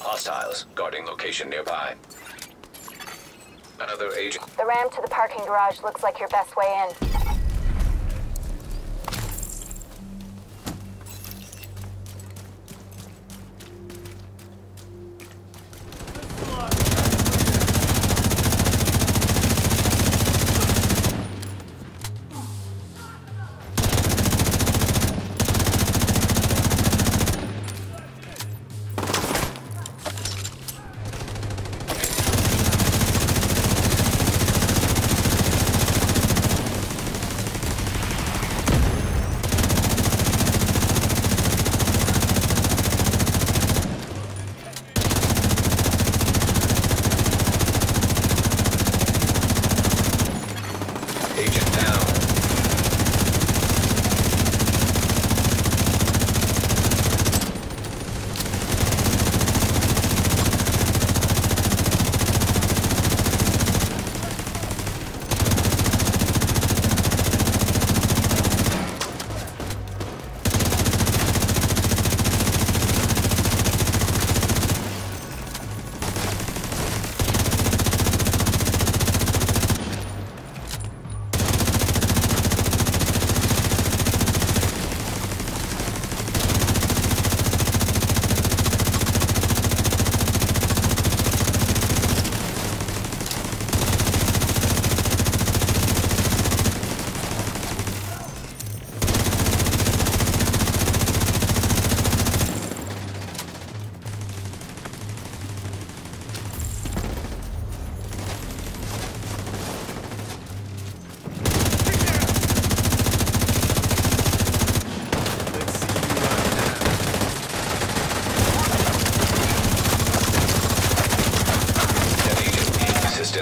Hostiles guarding location nearby. Another agent. The ramp to the parking garage looks like your best way in.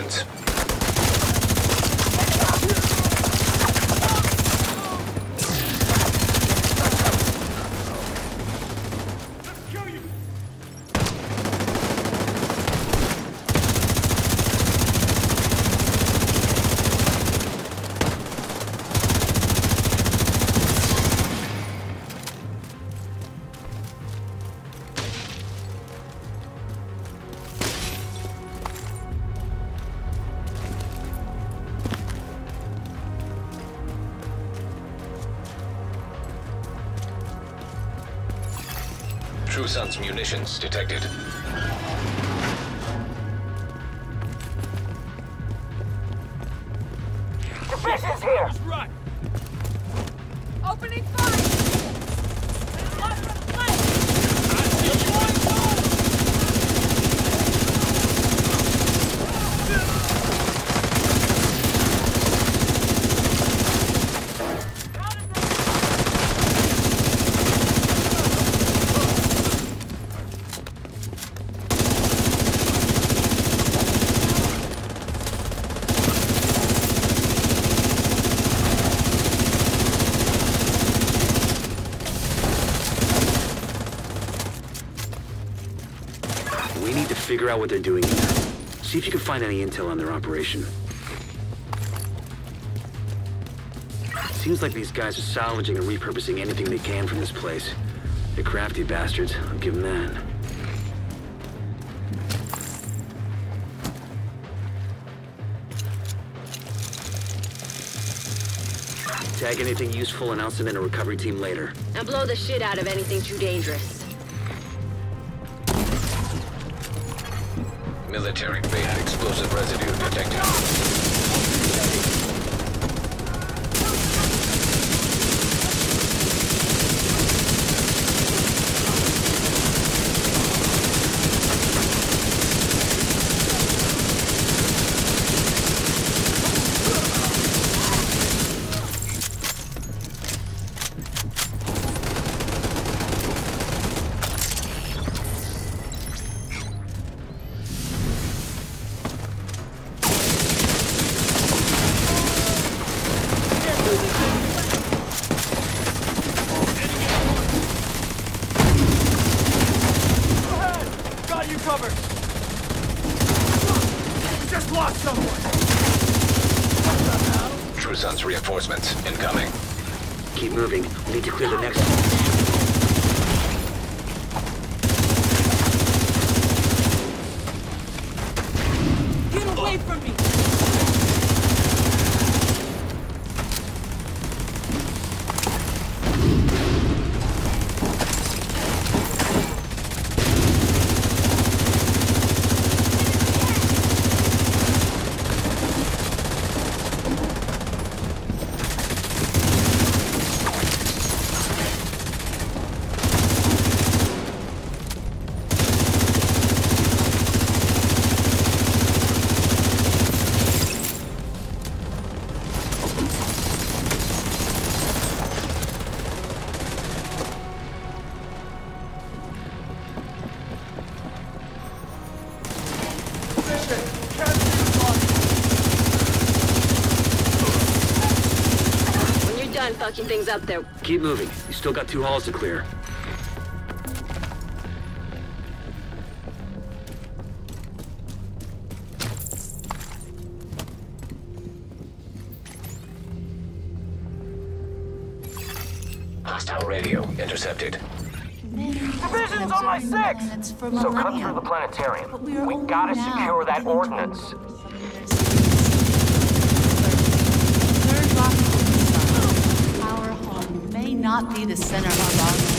Needs True Sons munitions detected. Figure out what they're doing here. See if you can find any intel on their operation. Seems like these guys are salvaging and repurposing anything they can from this place. They're crafty bastards, I'll give them that. Tag anything useful and I'll send in a recovery team later. And blow the shit out of anything too dangerous. Military grade explosive residue detected. Got you covered! Just lost someone! True Sons reinforcements incoming. Keep moving. We need to clear the next one. You're fucking things up there, Keep moving. You still got two halls to clear. Hostile radio intercepted. Division's on my six! So cut through the planetarium. We are We gotta now secure that beginning to ordnance. Third rock from the sun, our home, may not be the center of our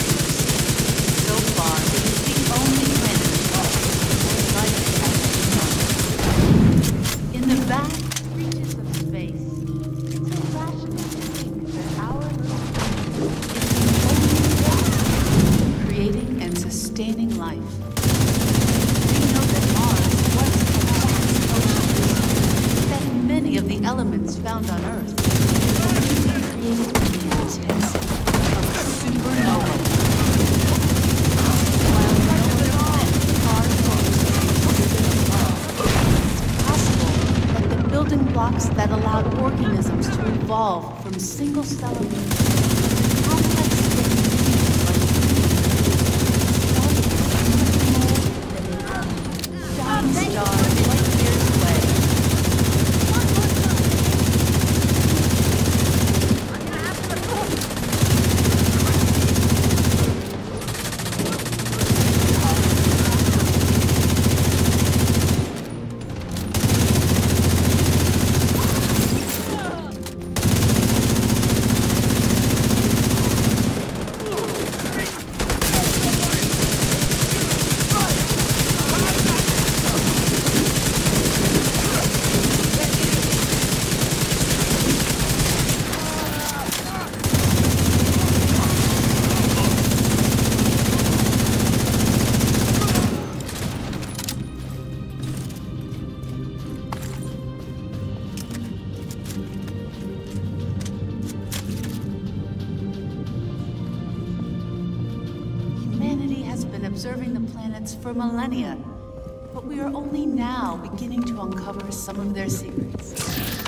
that allowed organisms to evolve from single-cell observing the planets for millennia, but we are only now beginning to uncover some of their secrets.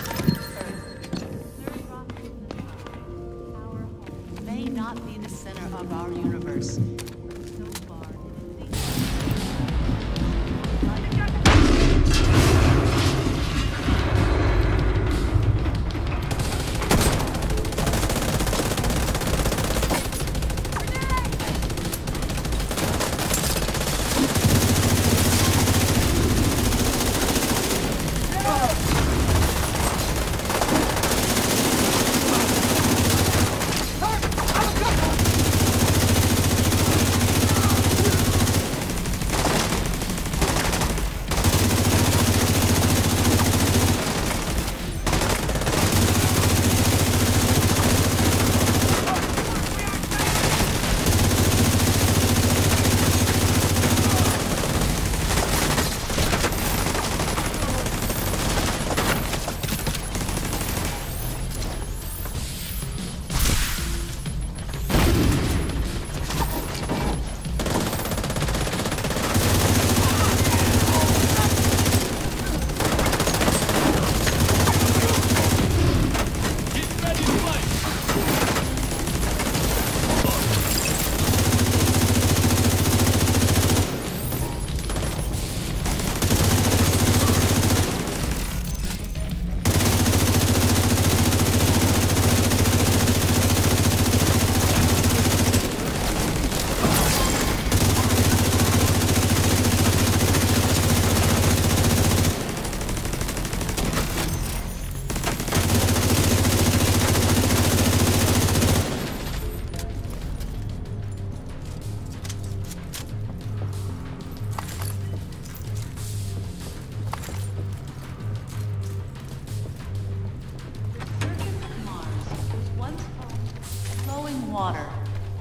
Water,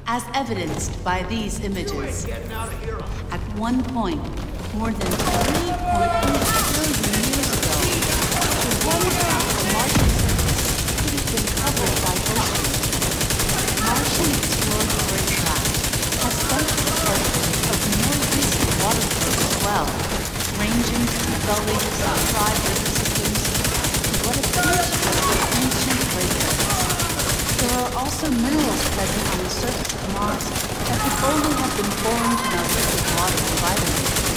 as evidenced by these images. At one point, more than 3.2 billion years ago, the half of the Martian surface could have been covered by oceans. Martian exploratory craft has to the surface of more recent water as well, ranging from gullies and dry river systems to what appears to be ancient glaciers. There are also minerals present on the surface of Mars that could only have been formed in our liquid water environment.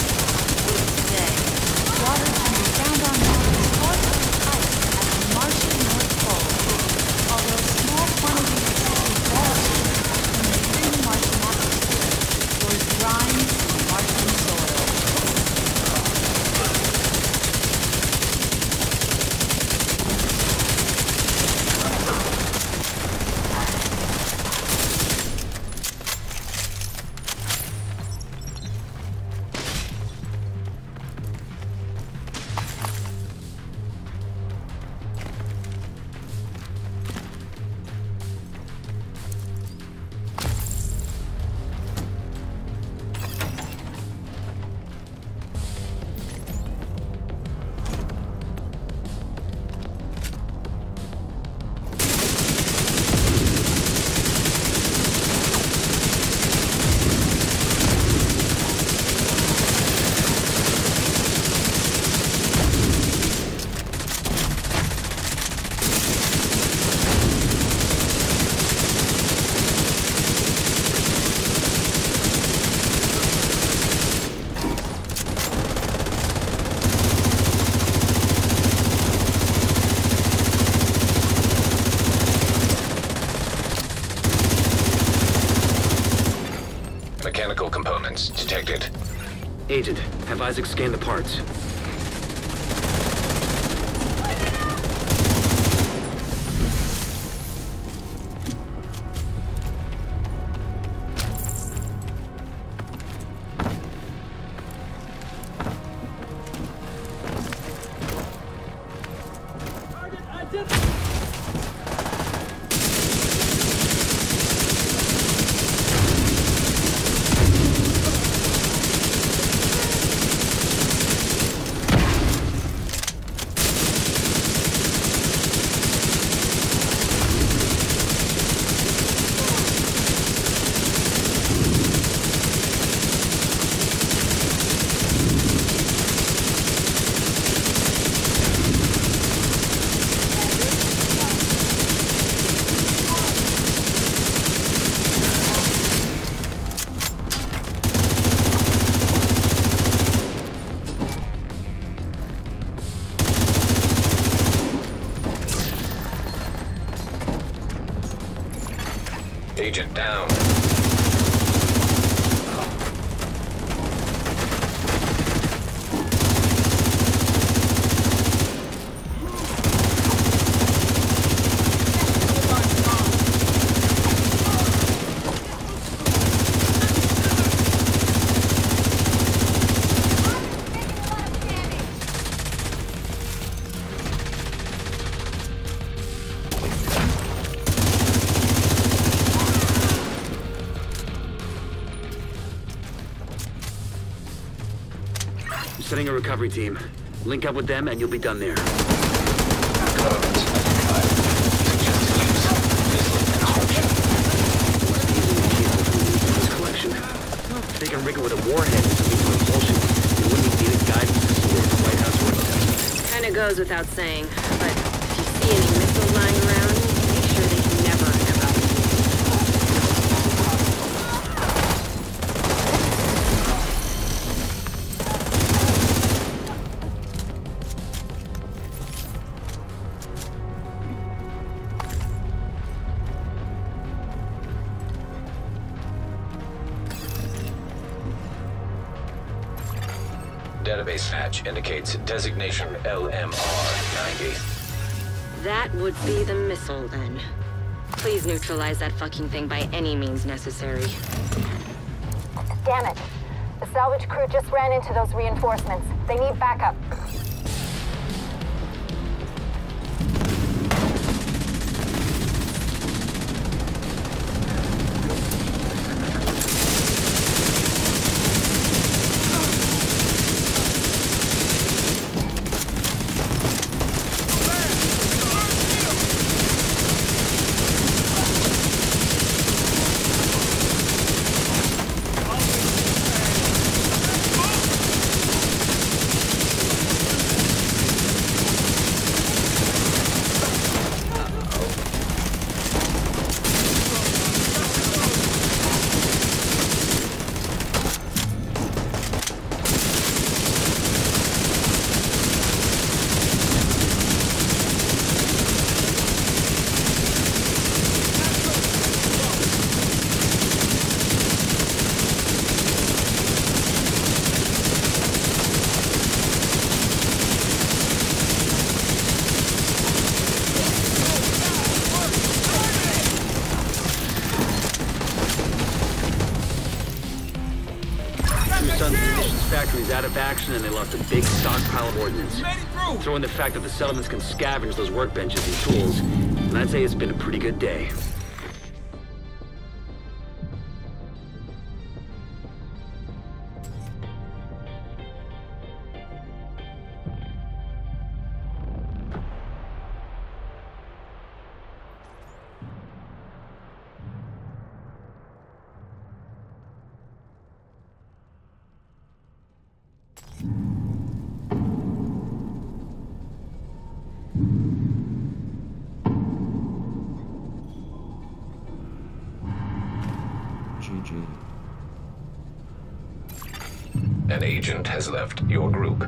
Mechanical components detected. Agent, have ISAC scan the parts. Agent down. I'm a recovery team. Link up with them and you'll be done there. They can rig it with a warhead and for propulsion, they wouldn't need guidance or the White House Kinda goes without saying, but if you see any Database indicates designation LMR-90. That would be the missile then. Please neutralize that fucking thing by any means necessary. Damn it. The salvage crew just ran into those reinforcements. They need backup. out of action and they lost a big stockpile of ordnance. Throw in the fact that the settlements can scavenge those workbenches and tools, and I'd say it's been a pretty good day. An agent has left your group.